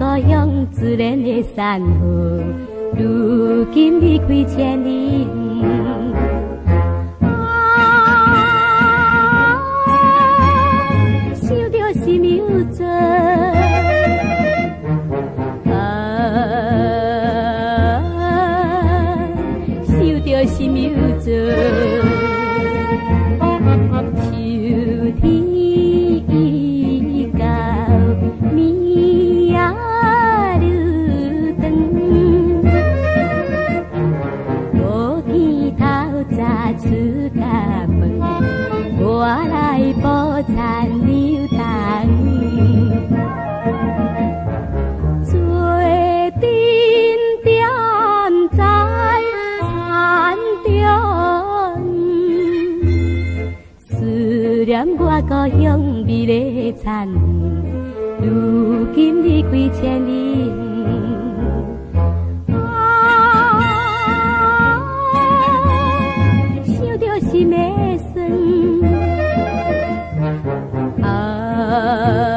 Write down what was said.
念我故乡自然的山河，如今离开千里远。啊，残流冬。做阵点在田中，思念我故乡美丽田园，如今离开千里 love.